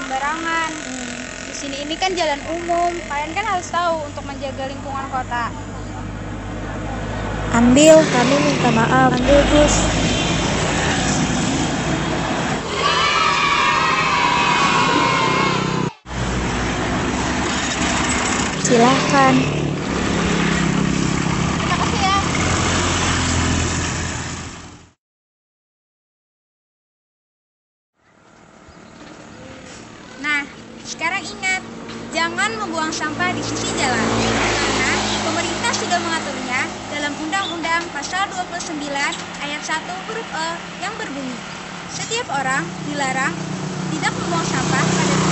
sembarangan. Hmm. di sini ini kan jalan umum. Kalian kan harus tahu untuk menjaga lingkungan kota. Ambil kami minta maaf. Ambil bus silahkan sekarang ingat, jangan membuang sampah di sisi jalan. Karena pemerintah sudah mengaturnya dalam Undang-Undang Pasal 29 ayat 1 huruf E yang berbunyi, setiap orang dilarang tidak membuang sampah pada